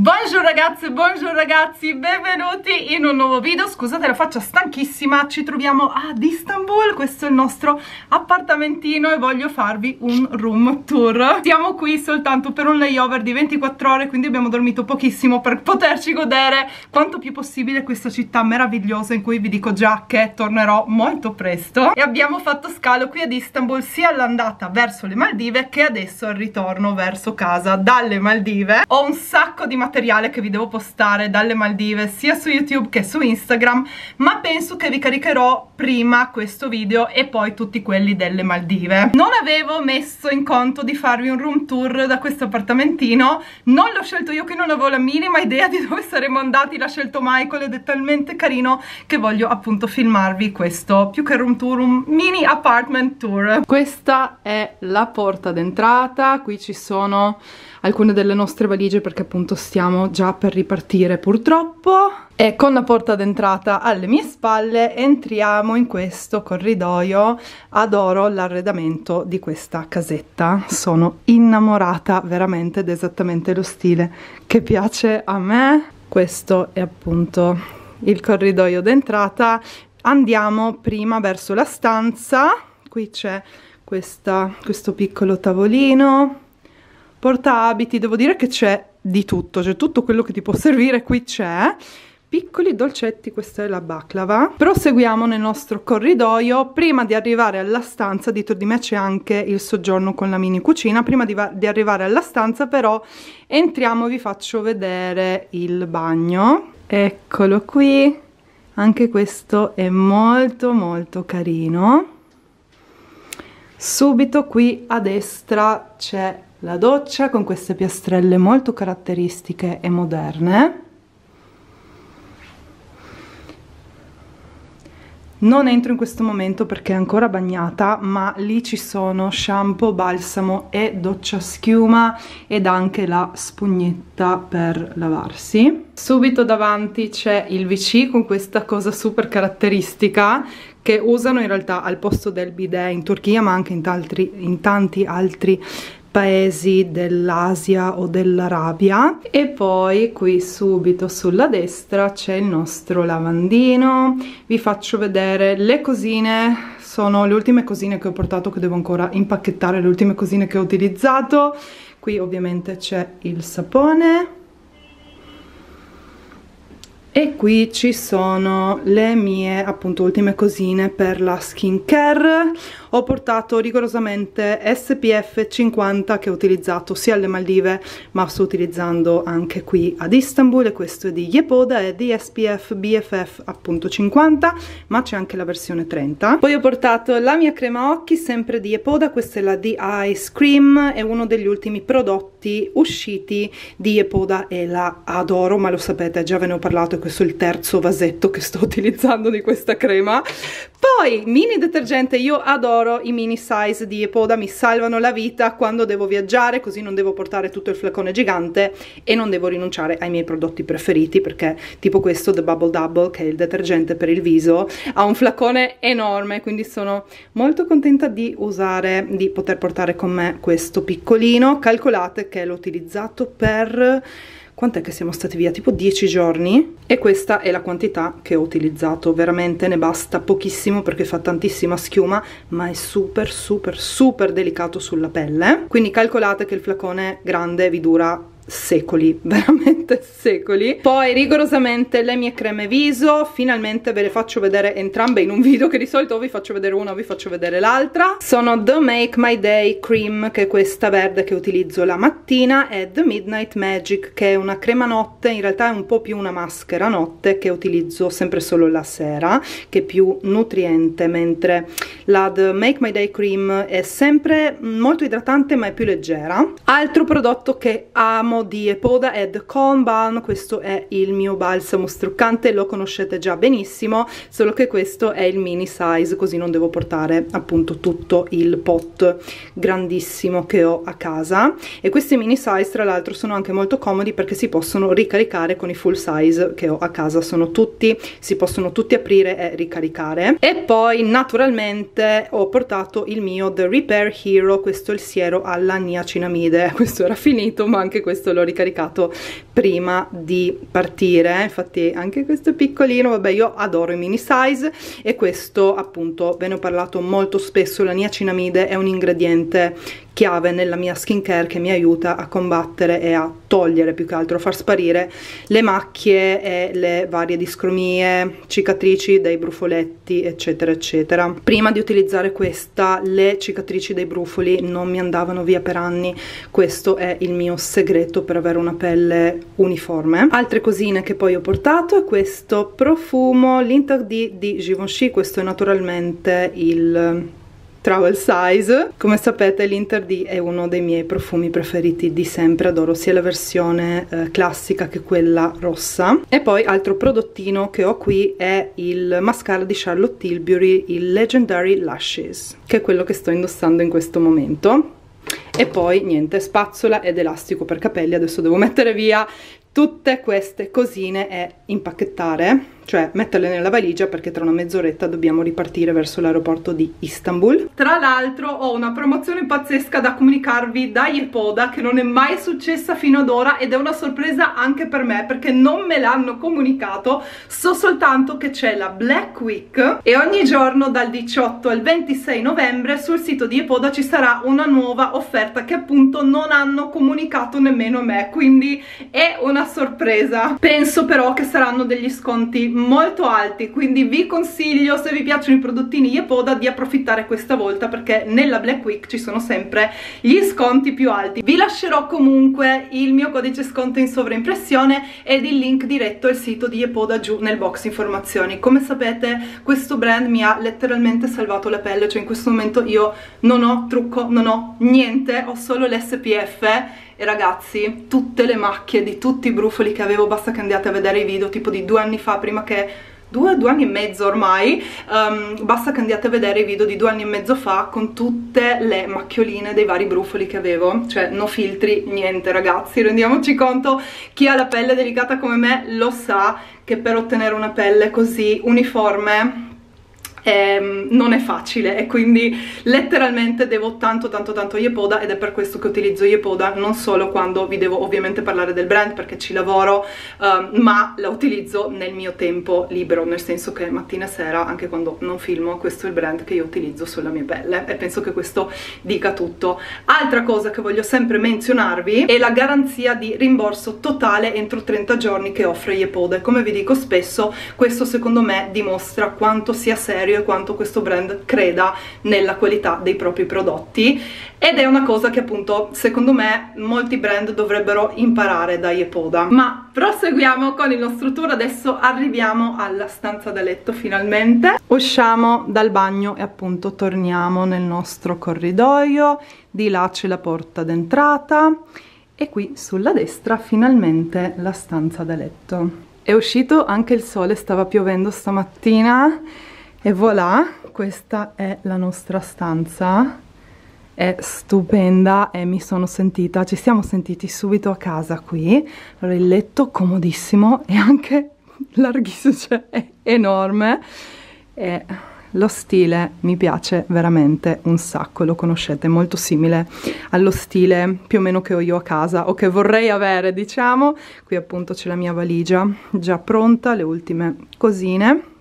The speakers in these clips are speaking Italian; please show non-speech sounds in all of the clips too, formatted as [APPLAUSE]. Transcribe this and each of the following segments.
Buongiorno ragazze, buongiorno ragazzi, benvenuti in un nuovo video. Scusate la faccia stanchissima, ci troviamo ad Istanbul Questo è il nostro appartamentino e voglio farvi un room tour. Siamo qui soltanto per un layover di 24 ore Quindi abbiamo dormito pochissimo per poterci godere quanto più possibile questa città meravigliosa In cui vi dico già che tornerò molto presto. E abbiamo fatto scalo qui ad Istanbul sia all'andata verso le Maldive Che adesso al ritorno verso casa dalle Maldive. Ho un sacco di materiale che vi devo postare dalle Maldive sia su YouTube che su Instagram ma penso che vi caricherò prima questo video e poi tutti quelli delle Maldive. Non avevo messo in conto di farvi un room tour da questo appartamentino non l'ho scelto io che non avevo la minima idea di dove saremmo andati l'ha scelto Michael ed è talmente carino che voglio appunto filmarvi questo più che room tour un mini apartment tour. Questa è la porta d'entrata qui ci sono alcune delle nostre valigie perché appunto stiamo già per ripartire purtroppo. E con la porta d'entrata alle mie spalle entriamo in questo corridoio. Adoro l'arredamento di questa casetta. Sono innamorata veramente ed esattamente lo stile che piace a me. Questo è appunto il corridoio d'entrata. Andiamo prima verso la stanza. Qui c'è questo piccolo tavolino. Porta abiti, devo dire che c'è di tutto, c'è tutto quello che ti può servire, qui c'è piccoli dolcetti, questa è la baklava. Proseguiamo nel nostro corridoio, prima di arrivare alla stanza, dietro di me c'è anche il soggiorno con la mini cucina, prima di, di arrivare alla stanza però entriamo e vi faccio vedere il bagno. Eccolo qui, anche questo è molto molto carino. Subito qui a destra c'è la doccia con queste piastrelle molto caratteristiche e moderne non entro in questo momento perché è ancora bagnata ma lì ci sono shampoo, balsamo e doccia schiuma ed anche la spugnetta per lavarsi. Subito davanti c'è il VC con questa cosa super caratteristica che usano in realtà al posto del bidet in Turchia ma anche in, in tanti altri paesi dell'Asia o dell'Arabia. E poi qui subito sulla destra c'è il nostro lavandino. Vi faccio vedere le cosine. Sono le ultime cosine che ho portato che devo ancora impacchettare le ultime cosine che ho utilizzato. Qui ovviamente c'è il sapone e qui ci sono le mie appunto ultime cosine per la skincare. Ho portato rigorosamente SPF 50 che ho utilizzato sia alle Maldive ma sto utilizzando anche qui ad Istanbul e questo è di Yepoda è di SPF BFF appunto 50 ma c'è anche la versione 30 poi ho portato la mia crema occhi sempre di Yepoda questa è la The Ice Cream è uno degli ultimi prodotti usciti di Yepoda e la adoro ma lo sapete già ve ne ho parlato questo è il terzo vasetto che sto [LAUGHS] utilizzando di questa crema poi mini detergente io adoro i mini size di Epoda, mi salvano la vita quando devo viaggiare, così non devo portare tutto il flacone gigante e non devo rinunciare ai miei prodotti preferiti, perché tipo questo, The Bubble Double, che è il detergente per il viso, ha un flacone enorme, quindi sono molto contenta di usare, di poter portare con me questo piccolino. Calcolate che l'ho utilizzato per quant'è che siamo stati via? Tipo 10 giorni? E questa è la quantità che ho utilizzato, veramente ne basta pochissimo perché fa tantissima schiuma ma è super super super delicato sulla pelle. Quindi calcolate che il flacone grande vi dura secoli, [LAUGHS] veramente secoli. Poi rigorosamente le mie creme viso, finalmente ve le faccio vedere entrambe in un video che di solito vi faccio vedere una o vi faccio vedere l'altra. Sono The Make My Day Cream, che è questa verde che utilizzo la mattina, e The Midnight Magic, che è una crema notte, in realtà è un po' più una maschera notte, che utilizzo sempre solo la sera, che è più nutriente, mentre la The Make My Day Cream è sempre molto idratante ma è più leggera. Altro prodotto che amo di Epoda Calm Balm, questo è il mio balsamo struccante, lo conoscete già benissimo, solo che questo è il mini size, così non devo portare appunto tutto il pot grandissimo che ho a casa. E questi mini size tra l'altro sono anche molto comodi perché si possono ricaricare con i full size che ho a casa, sono tutti, si possono tutti aprire e ricaricare. E poi naturalmente ho portato il mio The Repair Hero, questo è il siero alla niacinamide, [LAUGHS] questo era finito ma anche questo questo l'ho ricaricato prima di partire infatti anche questo è piccolino vabbè io adoro i mini size e questo appunto ve ne ho parlato molto spesso la niacinamide è un ingrediente chiave nella mia skincare che mi aiuta a combattere e a togliere più che altro, a far sparire le macchie e le varie discromie, cicatrici dei brufoletti eccetera eccetera. Prima di utilizzare questa le cicatrici dei brufoli non mi andavano via per anni, questo è il mio segreto per avere una pelle uniforme. Altre cosine che poi ho portato è questo profumo, l'Interdit di Givenchy, questo è naturalmente il travel size. Come sapete l'Inter D è uno dei miei profumi preferiti di sempre adoro sia la versione eh, classica che quella rossa. E poi altro prodottino che ho qui è il mascara di Charlotte Tilbury il Legendary Lashes che è quello che sto indossando in questo momento. E poi niente spazzola ed elastico per capelli. Adesso devo mettere via tutte queste cosine e impacchettare cioè metterle nella valigia perché tra una mezz'oretta dobbiamo ripartire verso l'aeroporto di Istanbul. Tra l'altro ho una promozione pazzesca da comunicarvi da Yepoda che non è mai successa fino ad ora ed è una sorpresa anche per me perché non me l'hanno comunicato, so soltanto che c'è la Black Week e ogni giorno dal 18 al 26 novembre sul sito di Yepoda ci sarà una nuova offerta che appunto non hanno comunicato nemmeno a me, quindi è una sorpresa. Penso però che saranno degli sconti molto alti quindi vi consiglio se vi piacciono i prodottini Yepoda di approfittare questa volta perché nella Black Week ci sono sempre gli sconti più alti. Vi lascerò comunque il mio codice sconto in sovraimpressione ed il link diretto al sito di Yepoda giù nel box informazioni. Come sapete questo brand mi ha letteralmente salvato la pelle cioè in questo momento io non ho trucco, non ho niente ho solo l'SPF e ragazzi tutte le macchie di tutti i brufoli che avevo basta che andiate a vedere i video tipo di due anni fa prima che due, due anni e mezzo ormai um, basta che andiate a vedere i video di due anni e mezzo fa con tutte le macchioline dei vari brufoli che avevo. Cioè no filtri, niente ragazzi rendiamoci conto. Chi ha la pelle delicata come me lo sa che per ottenere una pelle così uniforme eh, non è facile. E quindi letteralmente devo tanto tanto tanto Yepoda ed è per questo che utilizzo Yepoda non solo quando vi devo ovviamente parlare del brand perché ci lavoro uh, ma la utilizzo nel mio tempo libero nel senso che mattina e sera anche quando non filmo questo è il brand che io utilizzo sulla mia pelle e penso che questo dica tutto. Altra cosa che voglio sempre menzionarvi è la garanzia di rimborso totale entro 30 giorni che offre Yepoda. E come vi dico spesso questo secondo me dimostra quanto sia serio serio e quanto questo brand creda nella qualità dei propri prodotti. Ed è una cosa che appunto secondo me molti brand dovrebbero imparare da Yepoda ma proseguiamo con il nostro tour. Adesso arriviamo alla stanza da letto finalmente. Usciamo dal bagno e appunto torniamo nel nostro corridoio. Di là c'è la porta d'entrata. E qui sulla destra finalmente la stanza da letto. È uscito anche il sole, stava piovendo stamattina e voilà, questa è la nostra stanza, è stupenda e mi sono sentita, ci siamo sentiti subito a casa qui, allora il letto comodissimo e anche larghissimo, [LAUGHS] cioè è enorme. E lo stile mi piace veramente un sacco, lo conoscete, molto simile allo stile più o meno che ho io a casa o che vorrei avere diciamo, qui appunto c'è la mia valigia già pronta, le ultime cosine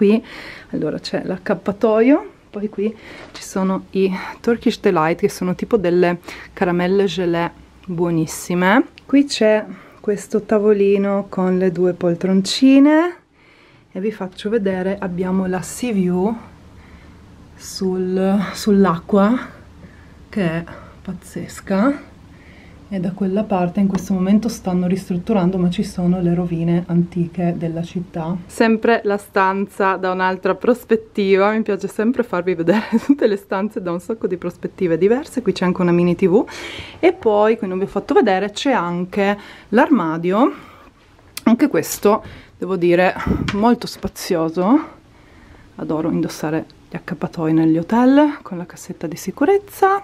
qui. Allora c'è l'accappatoio poi qui ci sono i Turkish Delight che sono tipo delle caramelle gelée buonissime. Qui c'è questo tavolino con le due poltroncine. E vi faccio vedere abbiamo la Sea View sul, sull'acqua che è pazzesca e da quella parte in questo momento stanno ristrutturando ma ci sono le rovine antiche della città. Sempre la stanza da un'altra prospettiva. Mi piace sempre farvi vedere [LAUGHS] tutte le stanze da un sacco di prospettive diverse. Qui c'è anche una mini tv e poi non vi ho fatto vedere c'è anche l'armadio. Anche questo devo dire molto spazioso. Adoro indossare gli accappatoi negli hotel con la cassetta di sicurezza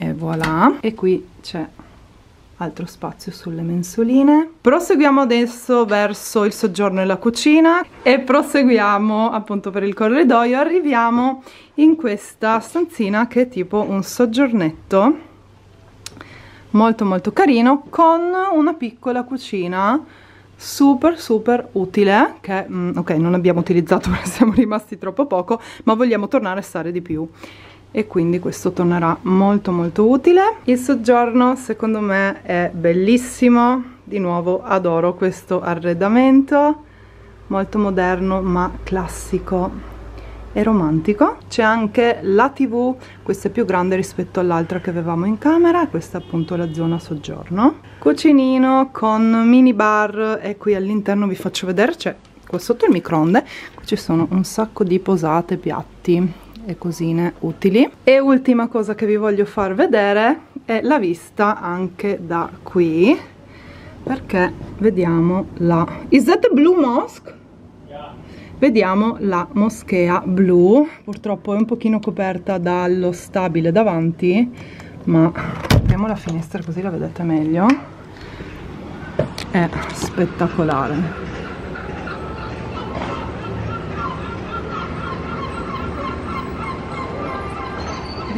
e voilà. E qui c'è altro spazio sulle mensoline. Proseguiamo adesso verso il soggiorno e la cucina e proseguiamo appunto per il corridoio. Arriviamo in questa stanzina che è tipo un soggiornetto molto molto carino con una piccola cucina super super utile che mm, ok non abbiamo utilizzato [LAUGHS] perché siamo rimasti troppo poco ma vogliamo tornare a stare di più e quindi questo tornerà molto molto utile. Il soggiorno secondo me è bellissimo. Di nuovo adoro questo arredamento. Molto moderno ma classico e romantico. C'è anche la tv questa è più grande rispetto all'altra che avevamo in camera. Questa è appunto la zona soggiorno. Cucinino con mini bar. E qui all'interno vi faccio vedere c'è qua sotto il microonde ci sono un sacco di posate piatti e cosine utili. E ultima cosa che vi voglio far vedere è la vista anche da qui perché vediamo la is that the blue mosque? vediamo la moschea blu. Purtroppo è un pochino coperta dallo stabile davanti ma apriamo la finestra così la vedete meglio. È spettacolare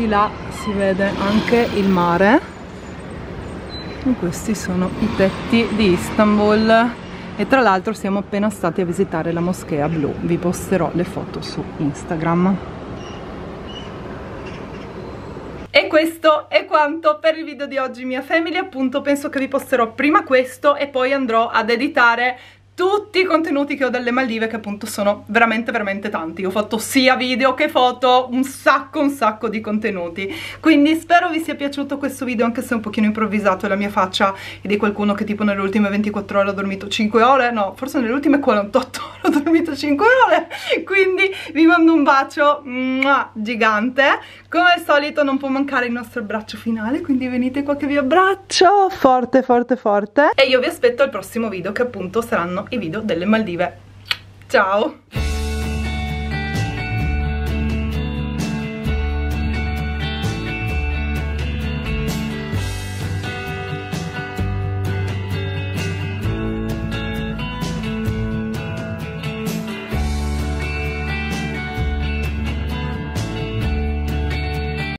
di là si vede anche il mare. E questi sono i tetti di Istanbul. E tra l'altro siamo appena stati a visitare la moschea blu. Vi posterò le foto su Instagram. E questo è quanto per il video di oggi mia family. Appunto penso che vi posterò prima questo e poi andrò ad editare tutti i contenuti che ho dalle Maldive che appunto sono veramente veramente tanti. Ho fatto sia video che foto un sacco un sacco di contenuti. Quindi spero vi sia piaciuto questo video anche se è un pochino improvvisato la mia faccia e di qualcuno che tipo nelle ultime 24 ore ha dormito 5 ore. No forse nelle ultime 48 ore ho dormito 5 ore. Quindi vi mando un bacio gigante. Come al solito non può mancare il nostro abbraccio finale quindi venite qua che vi abbraccio. Forte forte forte. E io vi aspetto al prossimo video che appunto saranno i video delle Maldive. Ciao!